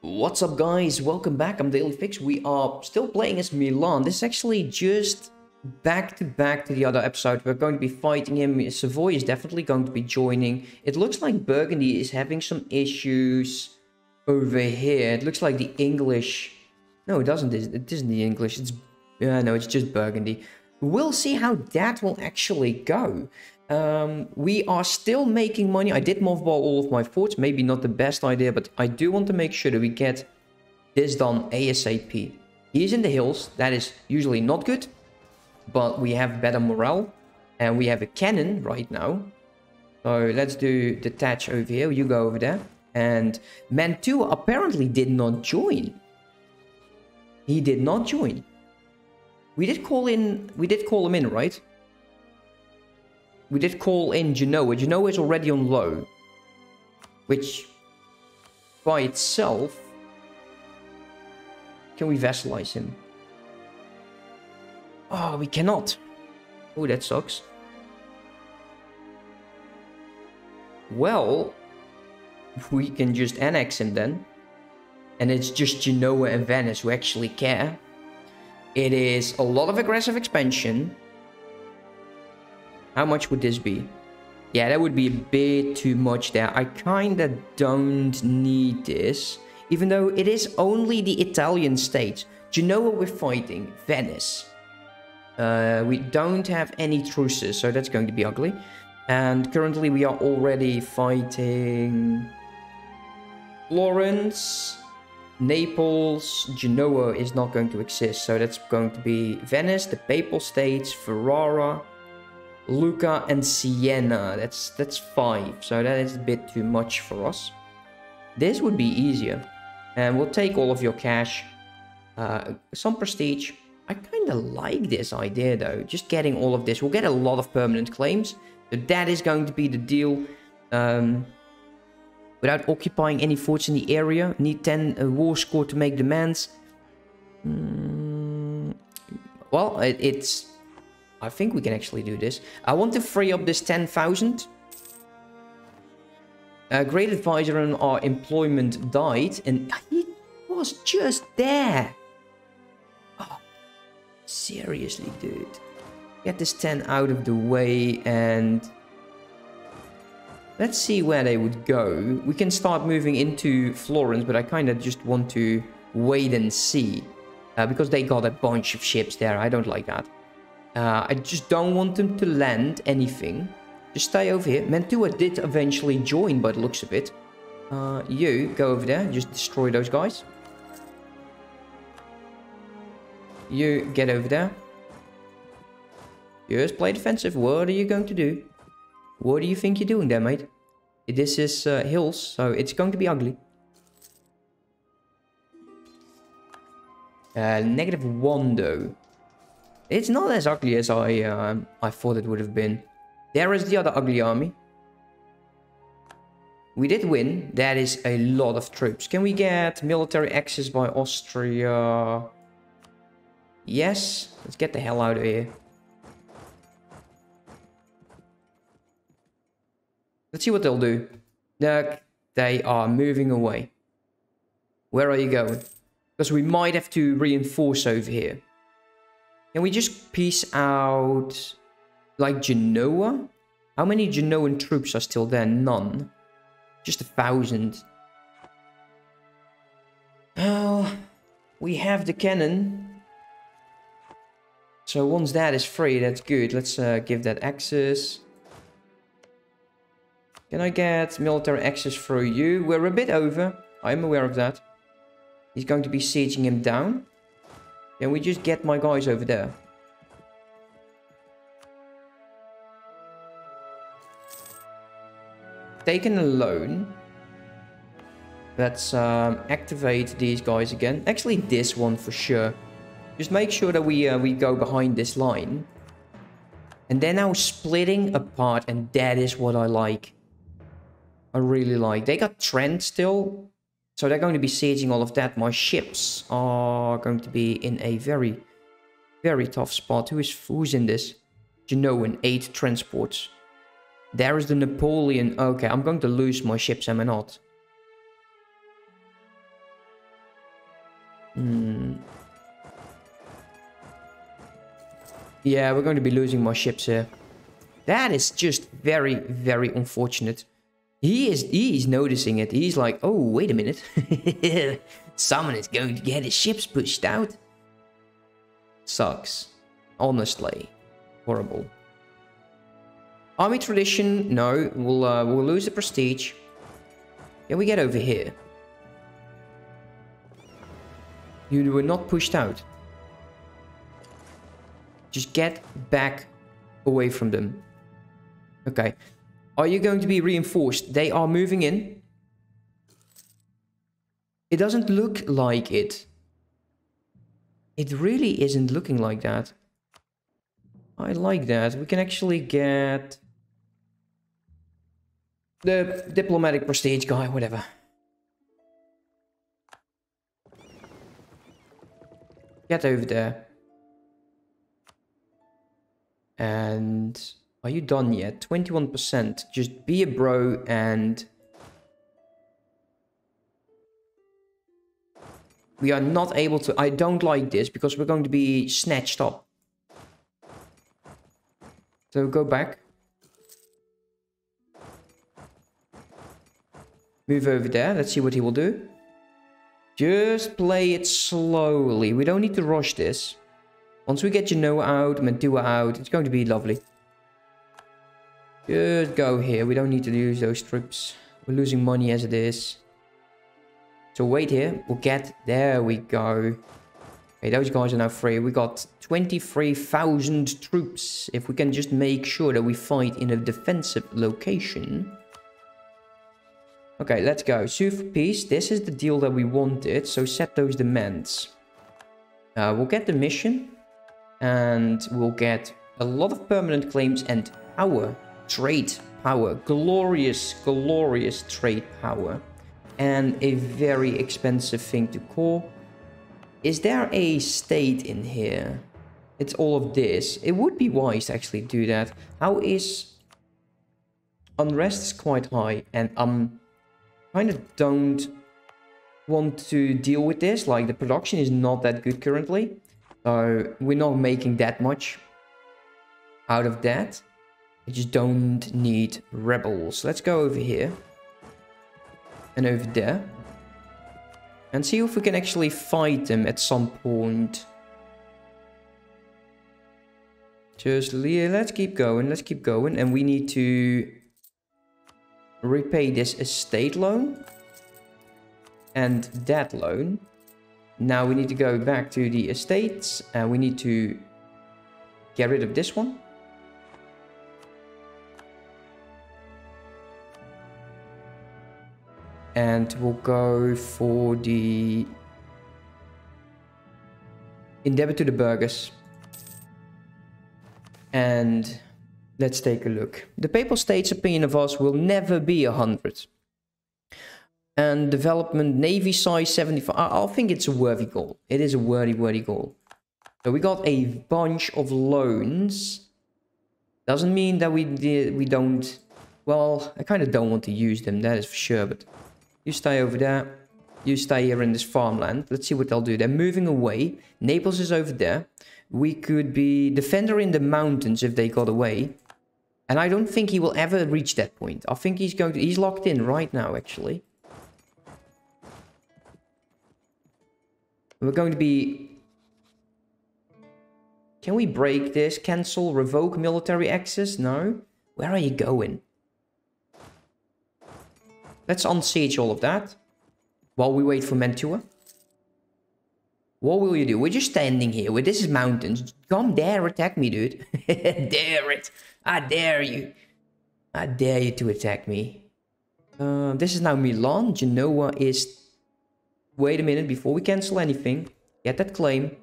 What's up guys, welcome back, I'm Dailyfix. We are still playing as Milan. This is actually just back to back to the other episode. We're going to be fighting him. Savoy is definitely going to be joining. It looks like Burgundy is having some issues over here. It looks like the English... No, it doesn't. It isn't the English. It's... Yeah, no, it's just Burgundy. We'll see how that will actually go. Um, we are still making money. I did mothball all of my forts. Maybe not the best idea, but I do want to make sure that we get this done ASAP. He's in the hills. That is usually not good, but we have better morale. And we have a cannon right now. So let's do detach over here. You go over there. And Mantua apparently did not join. He did not join. We did call in, we did call him in, right? We did call in Genoa. Genoa is already on low. Which, by itself... Can we vassalize him? Oh, we cannot. Oh, that sucks. Well, we can just annex him then. And it's just Genoa and Venice who actually care. It is a lot of aggressive expansion. How much would this be? Yeah, that would be a bit too much there. I kinda don't need this. Even though it is only the Italian states. Genoa we're fighting. Venice. Uh, we don't have any truces, so that's going to be ugly. And currently we are already fighting... Florence, Naples, Genoa is not going to exist. So that's going to be Venice, the Papal States, Ferrara, Lucca and Siena. That's that's five. So that is a bit too much for us. This would be easier. And we'll take all of your cash. Uh, some prestige. I kind of like this idea though. Just getting all of this. We'll get a lot of permanent claims. That is going to be the deal. Um, without occupying any forts in the area. Need 10 uh, war score to make demands. Mm, well, it, it's... I think we can actually do this. I want to free up this 10,000. A great advisor on our employment died and he was just there. Oh, seriously, dude. Get this 10 out of the way and Let's see where they would go. We can start moving into Florence, but I kind of just want to wait and see. Uh, because they got a bunch of ships there. I don't like that. Uh, I just don't want them to land anything. Just stay over here. Mantua did eventually join by the looks of it. Uh, you, go over there. And just destroy those guys. You, get over there. Just play defensive. What are you going to do? What do you think you're doing there, mate? This is uh, hills, so it's going to be ugly. Uh, negative one, though. It's not as ugly as I uh, I thought it would have been. There is the other ugly army. We did win. That is a lot of troops. Can we get military access by Austria? Yes. Let's get the hell out of here. Let's see what they'll do. Look, they are moving away. Where are you going? Because we might have to reinforce over here. Can we just peace out like Genoa? How many Genoan troops are still there? None. Just a thousand. Well, we have the cannon. So once that is free, that's good. Let's uh, give that access. Can I get military access through you? We're a bit over. I'm aware of that. He's going to be sieging him down. Can we just get my guys over there? Taken a loan. Let's um, activate these guys again. Actually, this one for sure. Just make sure that we uh, we go behind this line. And they're now splitting apart, and that is what I like. I really like. They got Trent still. So they're going to be sieging all of that. My ships are going to be in a very, very tough spot. Who is who's in this? Genoan, eight transports. There is the Napoleon. Okay, I'm going to lose my ships, am I not? Hmm. Yeah, we're going to be losing more ships here. That is just very, very unfortunate. He is he's noticing it. He's like, oh, wait a minute. Someone is going to get his ships pushed out. Sucks. Honestly. Horrible. Army tradition, no. We'll, uh, we'll lose the prestige. Can we get over here? You were not pushed out. Just get back away from them. Okay. Are you going to be reinforced? They are moving in. It doesn't look like it. It really isn't looking like that. I like that. We can actually get the diplomatic prestige guy, whatever. Get over there. And are you done yet? 21%. Just be a bro and... We are not able to... I don't like this because we're going to be snatched up. So go back. Move over there. Let's see what he will do. Just play it slowly. We don't need to rush this. Once we get Genoa out, Mantua out, it's going to be lovely. Just go here. We don't need to use those troops. We're losing money as it is. So wait here. We'll get... There we go. Okay, those guys are now free. We got 23,000 troops. If we can just make sure that we fight in a defensive location. Okay, let's go. Sue for peace. This is the deal that we wanted. So set those demands. Uh, we'll get the mission. And we'll get a lot of permanent claims and power. Trade power. Glorious, glorious trade power. And a very expensive thing to call. Is there a state in here? It's all of this. It would be wise to actually do that. How is... Unrest is quite high and I'm kind of don't want to deal with this. Like, the production is not that good currently. So, we're not making that much out of that. We just don't need rebels. Let's go over here. And over there. And see if we can actually fight them at some point. Just, let's keep going, let's keep going. And we need to repay this estate loan and that loan. Now we need to go back to the estates and we need to get rid of this one. And we'll go for the endeavor to the burgers. And Let's take a look. The Papal State's opinion of us will never be a 100. And development navy size 75. I, I think it's a worthy goal. It is a worthy, worthy goal. So we got a bunch of loans. Doesn't mean that we we don't... Well, I kind of don't want to use them, that is for sure. But you stay over there. You stay here in this farmland. Let's see what they'll do. They're moving away. Naples is over there. We could be defender in the mountains if they got away. And I don't think he will ever reach that point. I think he's going to... He's locked in right now, actually. We're going to be... Can we break this? Cancel, revoke military access? No? Where are you going? Let's unsiege all of that. While we wait for Mantua. What will you do? We're just standing here. Well, this is mountains. Come dare attack me, dude. dare it. I dare you. I dare you to attack me. Uh, this is now Milan. Genoa is... Wait a minute, before we cancel anything. Get that claim.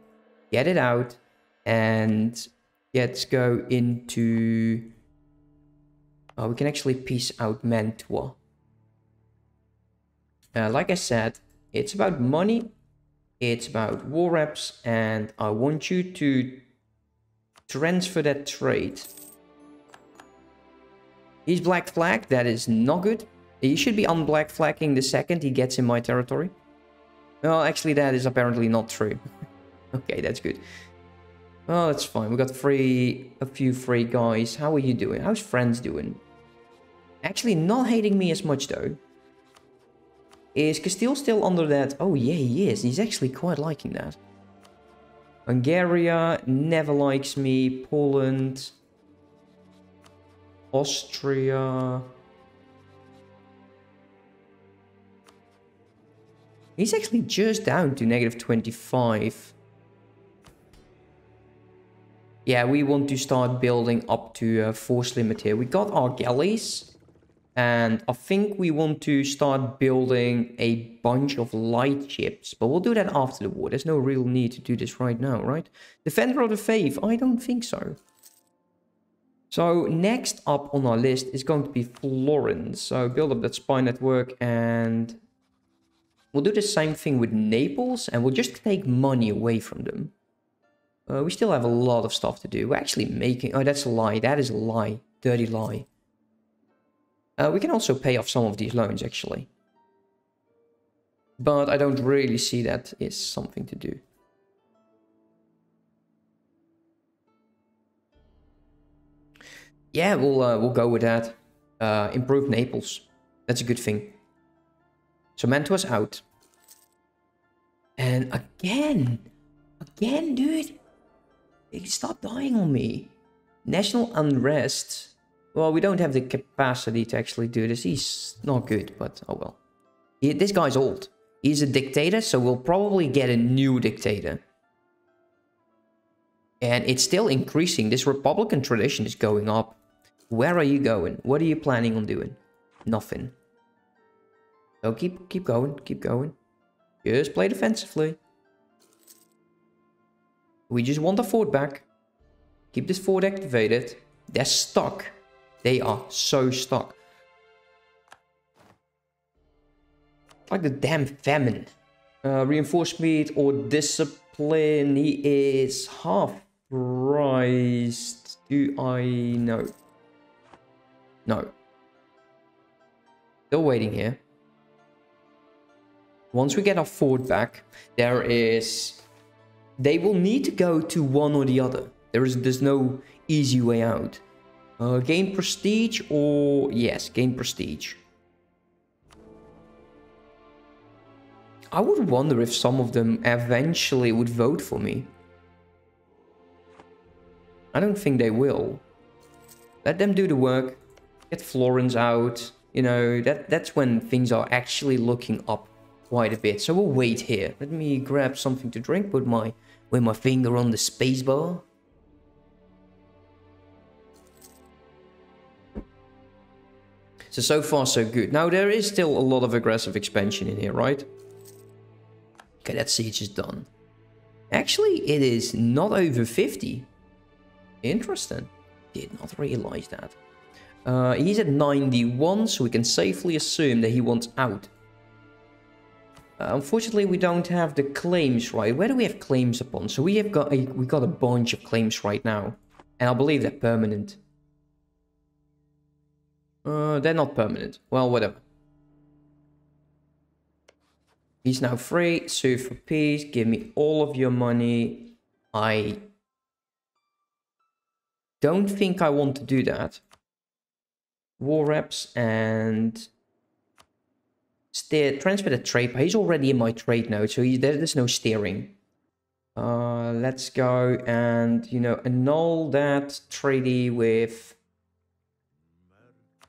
Get it out. And let's go into... Oh, we can actually peace out Mantua. Uh, like I said, it's about money it's about war reps and I want you to transfer that trade. He's black flag, that is not good. He should be on black flagging the second he gets in my territory. Well, actually, that is apparently not true. okay, that's good. Oh, that's fine. We got free, a few free guys. How are you doing? How's friends doing? Actually, not hating me as much though. Is Castile still under that? Oh yeah, he is. He's actually quite liking that. Hungary never likes me. Poland. Austria. He's actually just down to negative 25. Yeah, we want to start building up to uh, force limit here. We got our galleys. And I think we want to start building a bunch of light ships. But we'll do that after the war. There's no real need to do this right now, right? Defender of the Faith? I don't think so. So next up on our list is going to be Florence. So build up that spy network and we'll do the same thing with Naples and we'll just take money away from them. Uh, we still have a lot of stuff to do. We're actually making... Oh, that's a lie. That is a lie. Dirty lie. Uh, we can also pay off some of these loans, actually. But I don't really see that is something to do. Yeah, we'll uh, we'll go with that. Uh, improve Naples. That's a good thing. So Mantua's out. And again, again, dude, stop dying on me. National unrest. Well, we don't have the capacity to actually do this. He's not good, but oh well. He, this guy's old. He's a dictator, so we'll probably get a new dictator. And it's still increasing. This Republican tradition is going up. Where are you going? What are you planning on doing? Nothing. So keep keep going, keep going. Just play defensively. We just want the fort back. Keep this fort activated. They're stuck. They are so stuck. Like the damn famine. Uh, reinforce speed or discipline. He is half priced. Do I know? No. Still waiting here. Once we get our fort back, there is... They will need to go to one or the other. There is there's no easy way out. Uh, gain prestige or... Yes, gain prestige. I would wonder if some of them eventually would vote for me. I don't think they will. Let them do the work. Get Florence out. You know, that that's when things are actually looking up quite a bit. So we'll wait here. Let me grab something to drink. Put my with my finger on the spacebar. So, so far so good. Now, there is still a lot of aggressive expansion in here, right? Okay, that siege is done. Actually, it is not over 50. Interesting. Did not realize that. Uh, he's at 91, so we can safely assume that he wants out. Uh, unfortunately, we don't have the claims right. Where do we have claims upon? So we have got a, we got a bunch of claims right now, and I believe they're permanent. Uh, they're not permanent. Well, whatever. He's now free. Sue for peace. Give me all of your money. I don't think I want to do that. War reps and steer transfer the trade. But He's already in my trade node, so he, there, there's no steering. Uh, let's go and you know annul that treaty with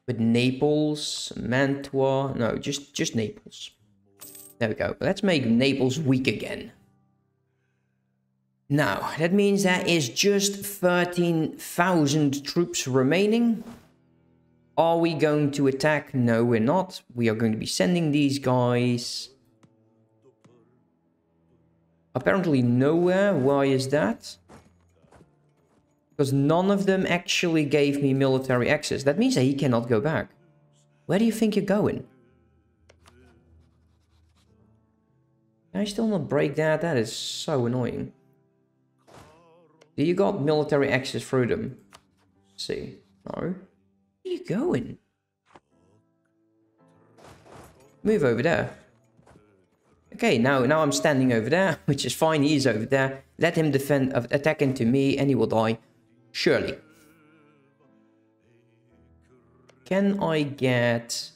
with Naples, Mantua. No, just, just Naples. There we go. Let's make Naples weak again. Now, that means there is just 13,000 troops remaining. Are we going to attack? No, we're not. We are going to be sending these guys... Apparently nowhere. Why is that? Because none of them actually gave me military access. That means that he cannot go back. Where do you think you're going? Can I still not break that? That is so annoying. Do you got military access through them? Let's see. No. Where are you going? Move over there. Okay, now now I'm standing over there, which is fine. He is over there. Let him defend, uh, attack into me, and he will die. Surely. Can I get...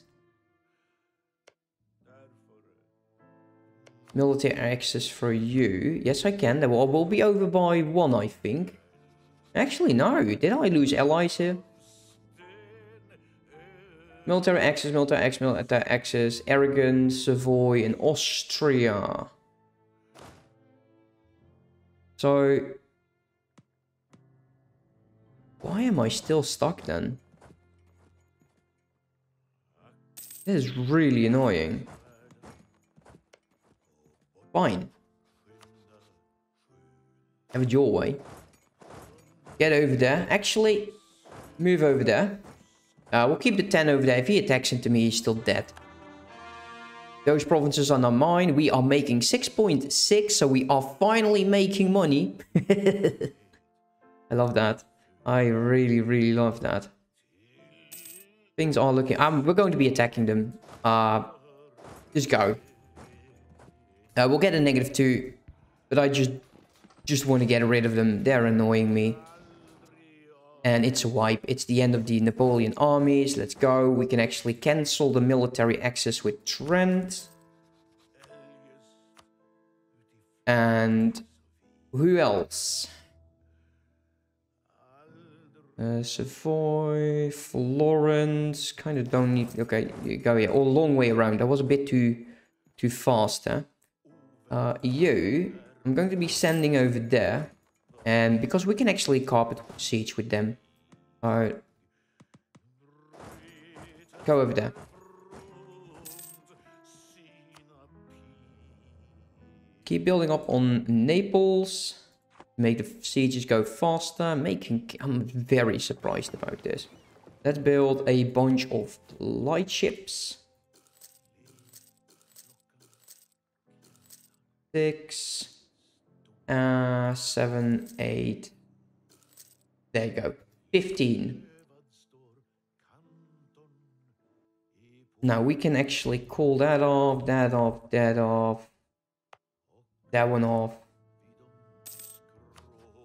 Military access for you? Yes, I can. That will, will be over by one, I think. Actually, no. Did I lose allies here? Military access, military access, military access, Aragon, Savoy, and Austria. So... Why am I still stuck then? This is really annoying. Fine. Have it your way. Get over there. Actually, move over there. Uh, we'll keep the 10 over there. If he attacks into me, he's still dead. Those provinces are not mine. We are making 6.6, so we are finally making money. I love that. I really, really love that. Things are looking... Um, we're going to be attacking them. Uh, just go. Uh, we'll get a negative 2. But I just, just want to get rid of them. They're annoying me. And it's a wipe. It's the end of the Napoleon armies. Let's go. We can actually cancel the military access with Trent. And who else? Uh, Savoy, Florence, kind of don't need, okay, you go here, all long way around. That was a bit too, too fast, huh? Uh, you, I'm going to be sending over there. And because we can actually carpet siege with them. Alright. Go over there. Keep building up on Naples. Make the sieges go faster. Making... I'm very surprised about this. Let's build a bunch of light ships. Six. Uh, seven, eight. There you go. 15. Now we can actually call that off, that off, that off. That one off.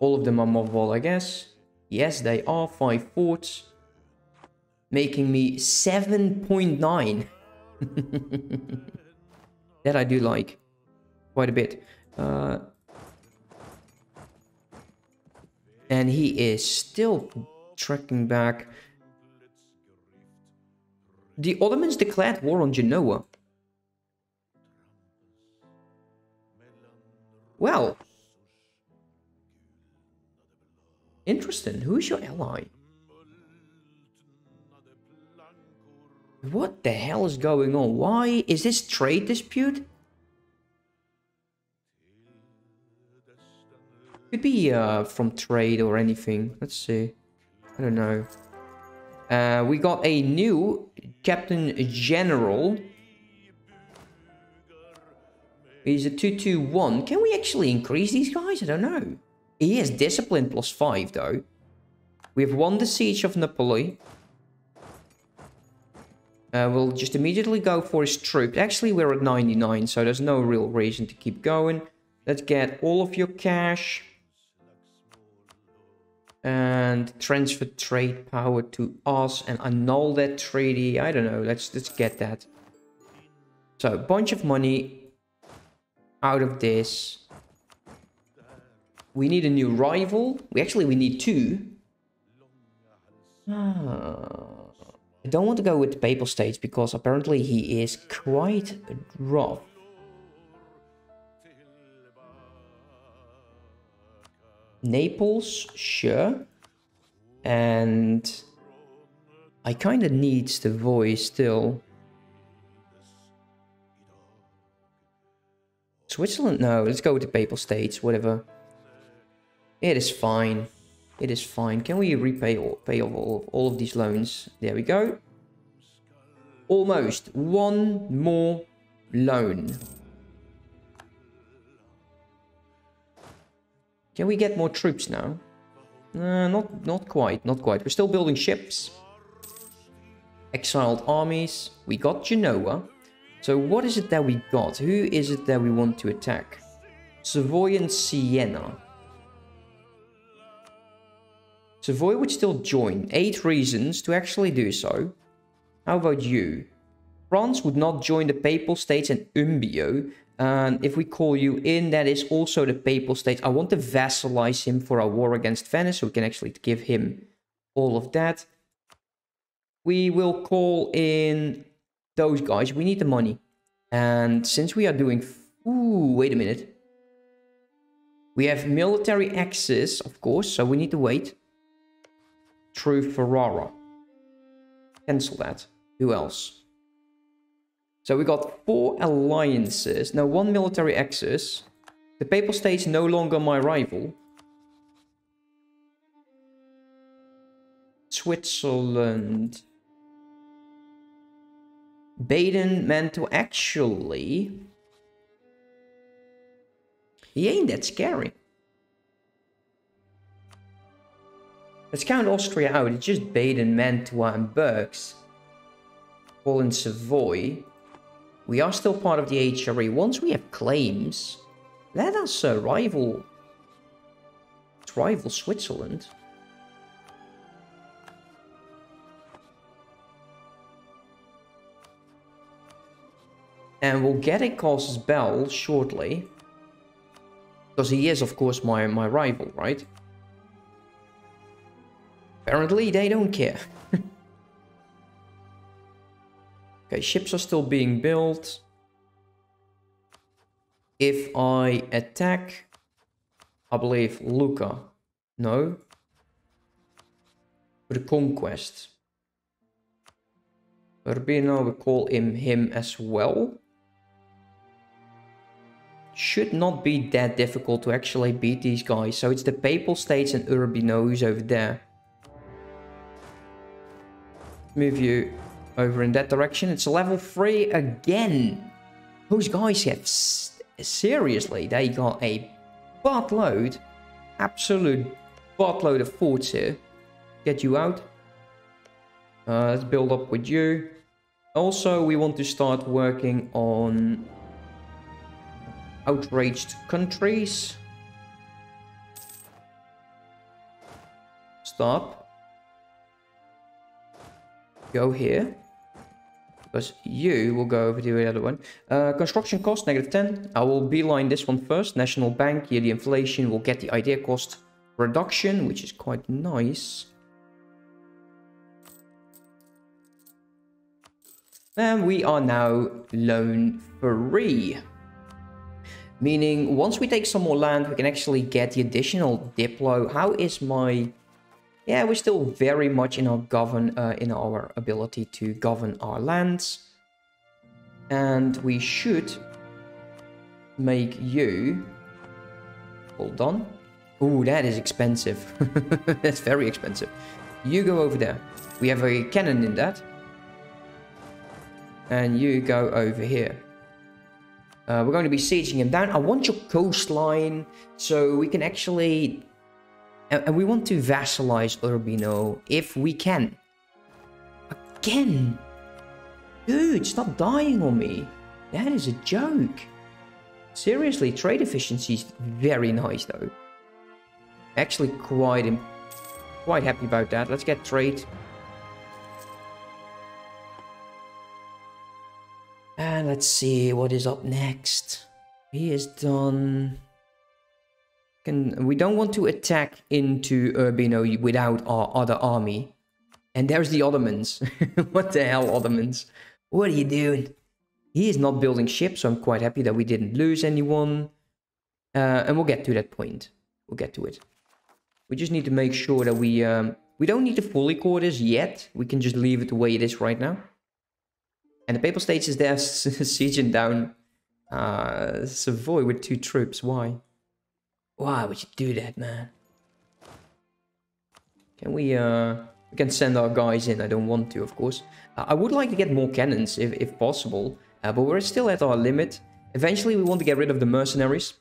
All of them are movable, I guess. Yes, they are. Five forts. Making me 7.9. that I do like. Quite a bit. Uh, And he is still trekking back. The Ottomans declared war on Genoa. Well. Interesting. Who's your ally? What the hell is going on? Why? Is this trade dispute? Could be uh, from trade or anything. Let's see. I don't know. Uh, we got a new Captain General. He's a 221. Can we actually increase these guys? I don't know. He has discipline plus 5 though. We have won the siege of Napoli. Uh, we'll just immediately go for his troops. Actually, we're at 99, so there's no real reason to keep going. Let's get all of your cash and transfer trade power to us and annul that treaty. I don't know. Let's let's get that. So a bunch of money out of this. We need a new rival. We actually we need two. Ah, I don't want to go with the Papal States because apparently he is quite rough. Naples, sure. And I kind of need the voice still. Switzerland? No, let's go with the Papal States, whatever. It is fine. It is fine. Can we repay all, pay all, all of these loans? There we go. Almost. One more loan. Can we get more troops now? Uh, not, not quite, not quite. We're still building ships. Exiled armies. We got Genoa. So what is it that we got? Who is it that we want to attack? Savoy and Siena. Savoy would still join. Eight reasons to actually do so. How about you? France would not join the Papal States and Urbino. And if we call you in, that is also the Papal States. I want to vassalize him for our war against Venice, so we can actually give him all of that. We will call in those guys. We need the money. And since we are doing... Ooh, wait a minute. We have military access, of course, so we need to wait. True Ferrara. Cancel that. Who else? So we got four alliances. Now one military axis. The Papal States no longer my rival. Switzerland. Baden meant to actually... He ain't that scary. Let's count Austria out. It's just Baden, Mantua and Berks. Poland, Savoy. We are still part of the HRE. Once we have claims, let us uh, rival... Rival Switzerland. And we'll get a casus belli shortly. Because he is, of course, my, my rival, right? Apparently, they don't care. okay, ships are still being built. If I attack, I believe Lucca. No. For the conquest. Urbino, we call him him as well should not be that difficult to actually beat these guys. So it's the Papal States and Urbino who's over there. Move you over in that direction. It's level 3 again. Those guys have... Seriously, they got a buttload. Absolute buttload of forts here. Get you out. Uh, let's build up with you. Also, we want to start working on outraged countries. Stop. Go here. Because you will go over to the other one. Uh, construction cost, negative 10. I will beeline this one first. National Bank, yearly inflation. will get the idea cost reduction, which is quite nice. And we are now loan free. Meaning, once we take some more land, we can actually get the additional Diplo. How is my... Yeah, we're still very much in our govern uh, in our ability to govern our lands. And we should make you... Hold on. Ooh, that is expensive. That's very expensive. You go over there. We have a cannon in that. And you go over here. Uh, we're going to be sieging him down. I want your coastline so we can actually... And, we want to vassalize Urbino if we can. Again! Dude, stop dying on me. That is a joke. Seriously, trade efficiency is very nice though. Actually quite, quite happy about that. Let's get trade. And let's see what is up next. He is done. Can, we don't want to attack into Urbino without our other army. And there's the Ottomans. what the hell, Ottomans? What are you doing? He is not building ships, so I'm quite happy that we didn't lose anyone. Uh, and we'll get to that point. We'll get to it. We just need to make sure that we... Um, we don't need to fully core this yet. We can just leave it the way it is right now. And the Papal States is there sieging down uh, Savoy with two troops. Why? Why would you do that, man? Can we, uh... We can send our guys in. I don't want to, of course. Uh, I would like to get more cannons, if, if possible. Uh, but we're still at our limit. Eventually, we want to get rid of the mercenaries.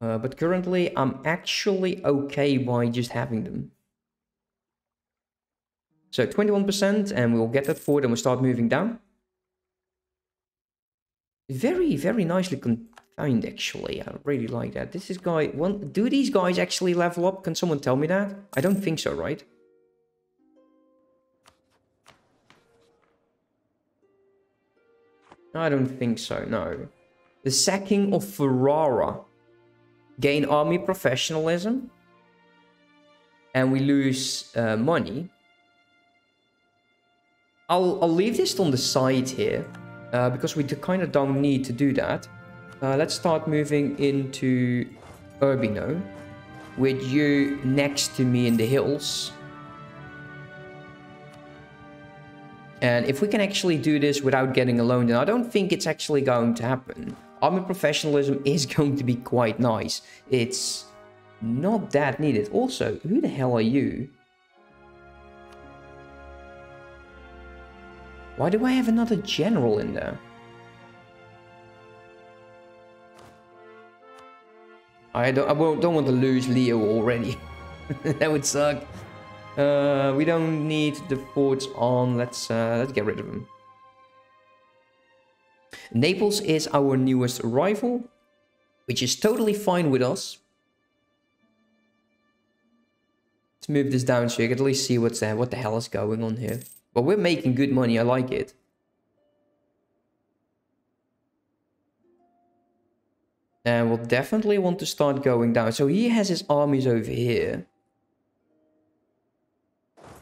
Uh, but currently, I'm actually okay by just having them. So 21%, and we'll get that forward and we'll start moving down. Very, very nicely contained, actually. I really like that. This is guy... One, do these guys actually level up? Can someone tell me that? I don't think so, right? I don't think so, no. The sacking of Ferrara. Gain army professionalism. And we lose uh, money. I'll, I'll leave this on the side here. Uh, because we kind of don't need to do that. Uh, let's start moving into Urbino. With you next to me in the hills. And if we can actually do this without getting alone, then I don't think it's actually going to happen. Army professionalism is going to be quite nice. It's not that needed. Also, who the hell are you? Why do I have another general in there? I don't, I don't want to lose Leo already. that would suck. Uh, we don't need the forts on. Let's uh, let's get rid of them. Naples is our newest rival, which is totally fine with us. Let's move this down so you can at least see what's there, what the hell is going on here. But we're making good money. I like it. And we'll definitely want to start going down. So he has his armies over here.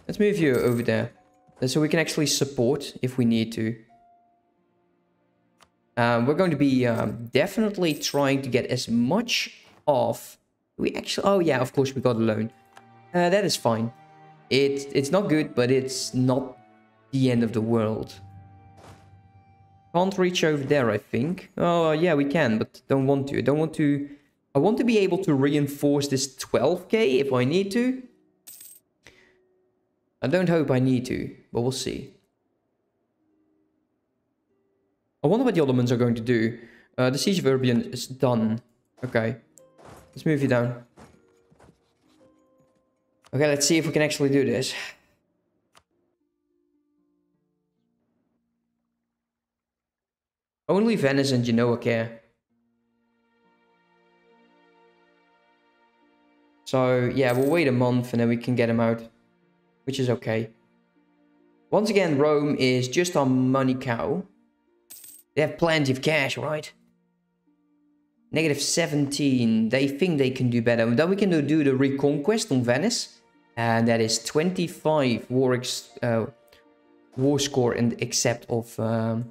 Let's move you over there. So we can actually support if we need to. Um, we're going to be um, definitely trying to get as much of... We actually... Oh yeah, of course we got a loan. Uh, that is fine. It, it's not good, but it's not the end of the world. Can't reach over there, I think. Oh, uh, yeah, we can, but don't want to. Don't want to... I want to be able to reinforce this 12k if I need to. I don't hope I need to, but we'll see. I wonder what the Ottomans are going to do. Uh, the Siege of Urbino is done. Okay. Let's move you down. Okay, let's see if we can actually do this. Only Venice and Genoa care. So, yeah, we'll wait a month and then we can get him out which is okay. Once again, Rome is just our money cow. They have plenty of cash, right? Negative 17. They think they can do better. Then we can do the reconquest on Venice. And that is 25 war, uh, war score and except of... Um,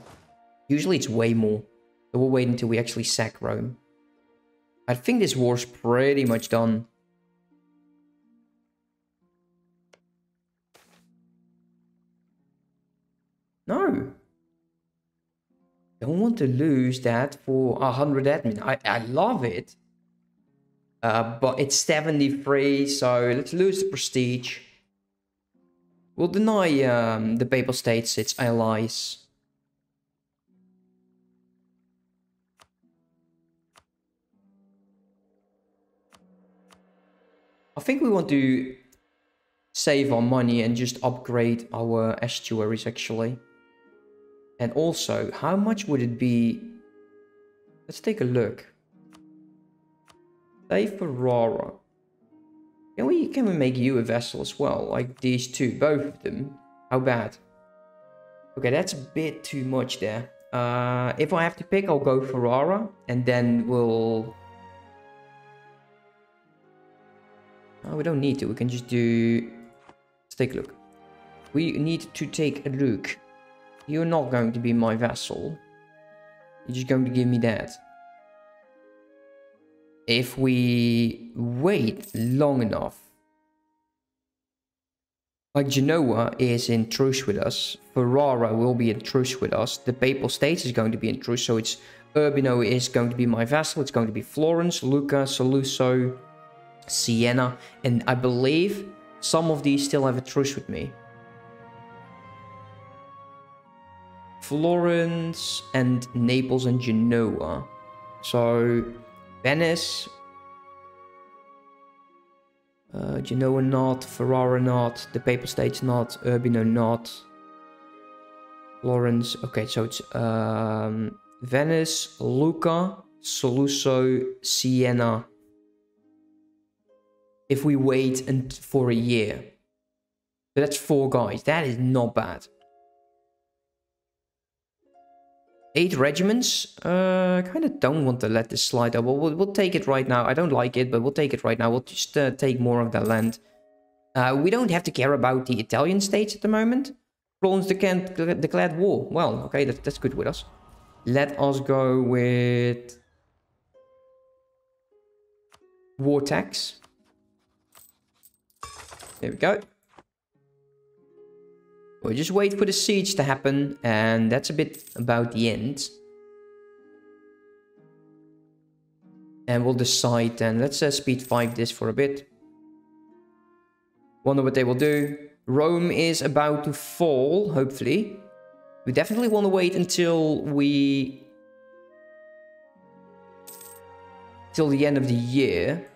usually it's way more. So we'll wait until we actually sack Rome. I think this war's pretty much done. No. Don't want to lose that for 100 admin. I, I love it. Uh, but it's 73, so let's lose the prestige. We'll deny um, the Papal States its allies. I think we want to save our money and just upgrade our estuaries actually. And also, how much would it be? Let's take a look. Say Ferrara. Can we can we make you a vessel as well? Like these two, both of them. How bad? Okay, that's a bit too much there. Uh, if I have to pick, I'll go Ferrara, and then we'll... Oh, we don't need to. We can just do... Let's take a look. We need to take a look. You're not going to be my vassal. You're just going to give me that. If we wait long enough, like Genoa is in truce with us, Ferrara will be in truce with us, the Papal States is going to be in truce, so it's Urbino is going to be my vassal, it's going to be Florence, Lucca, Saluzzo, Siena, and I believe some of these still have a truce with me. Florence and Naples and Genoa. So Venice, uh, Genoa not, Ferrara not, the Papal States not, Urbino not, Florence. Okay, so it's um, Venice, Lucca, Saluzzo, Siena. If we wait and for a year. So that's four guys. That is not bad. Eight regiments. Uh, kind of don't want to let this slide up. We'll, we'll, take it right now. I don't like it, but we'll take it right now. We'll just uh, take more of that land. Uh, we don't have to care about the Italian states at the moment. France declared war. Well, okay, that, that's good with us. Let us go with... War tax. There we go. We'll just wait for the siege to happen, and that's a bit about the end. And we'll decide then. Let's uh, speed 5 this for a bit. Wonder what they will do. Rome is about to fall, hopefully. We definitely want to wait until we... Till the end of the year.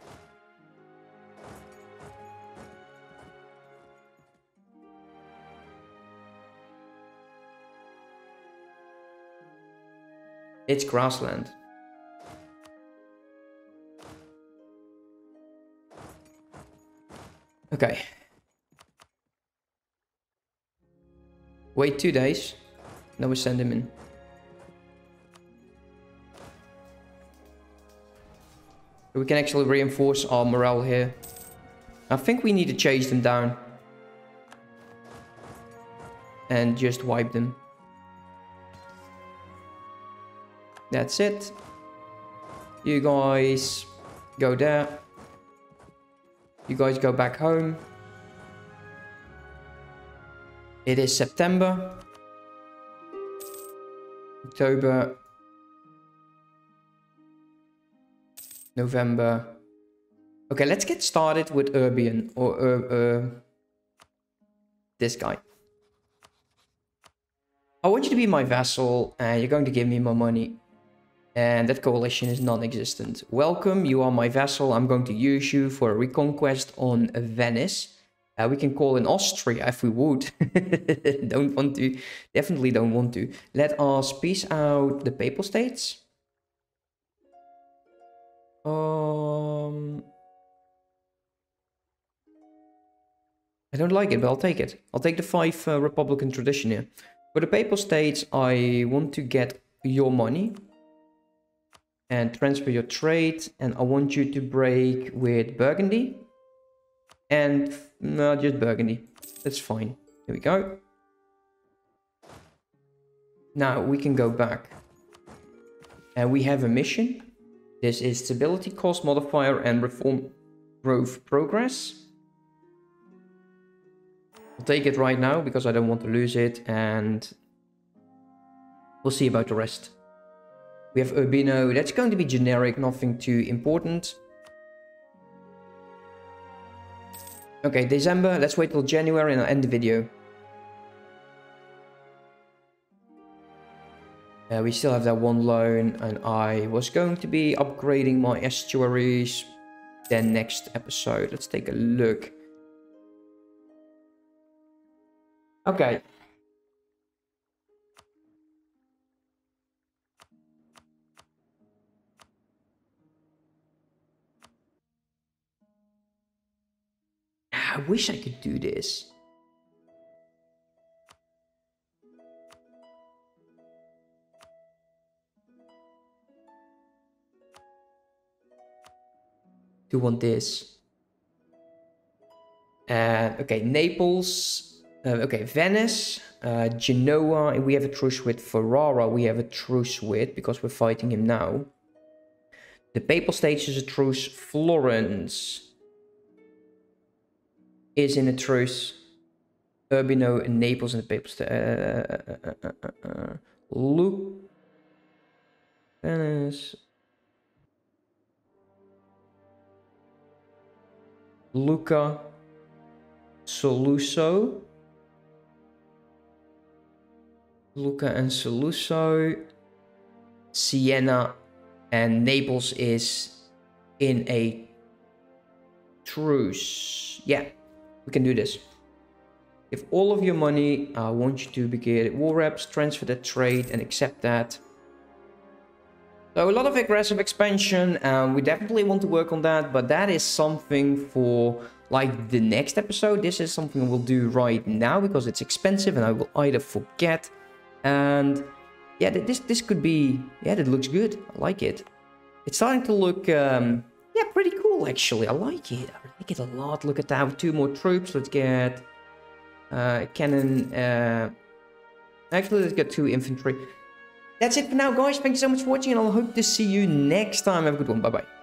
It's grassland. Okay. Wait two days. Then we send him in. We can actually reinforce our morale here. I think we need to chase them down. And just wipe them. That's it. You guys go there. You guys go back home. It is September. October. November. Okay, let's get started with Urbino or uh, uh, this guy. I want you to be my vassal and you're going to give me my money. And that coalition is non-existent. Welcome, you are my vassal. I'm going to use you for a reconquest on Venice. Uh, we can call in Austria if we would. don't want to. Definitely don't want to. Let us peace out the Papal States. Um... I don't like it, but I'll take it. I'll take the five uh, Republican tradition here. For the Papal States, I want to get your money and transfer your trade. And I want you to break with Burgundy. And no, just Burgundy. That's fine. Here we go. Now we can go back. And we have a mission. This is stability cost modifier and reform growth progress. I'll take it right now because I don't want to lose it and we'll see about the rest. We have Urbino. That's going to be generic, nothing too important. Okay, December. Let's wait till January and I'll end the video. Uh, we still have that one loan and I was going to be upgrading my estuaries then next episode. Let's take a look. Okay, I wish I could do this. Do want this. Uh, okay, Naples. Uh, okay, Venice, uh, Genoa. We have a truce with Ferrara. We have a truce with because we're fighting him now. The Papal States is a truce. Florence is in a truce. Urbino in Naples and the Papal Uh, uh, uh, uh, uh, Luke. Venice. Lucca. Saluzzo. Lucca and Saluzzo. Siena and Naples is in a truce. Yeah. We can do this. If all of your money, I want you to begin war reps, transfer that trade and accept that. So a lot of aggressive expansion, and we definitely want to work on that, but that is something for like the next episode. This is something we'll do right now because it's expensive and I will either forget. And yeah, this this could be, yeah, that looks good. I like it. It's starting to look, um, yeah, pretty cool actually. I like it. I it a lot. Look at that, two more troops. Let's get uh, cannon. Uh, actually, let's get two infantry. That's it for now, guys. Thank you so much for watching, and I'll hope to see you next time. Have a good one. Bye-bye.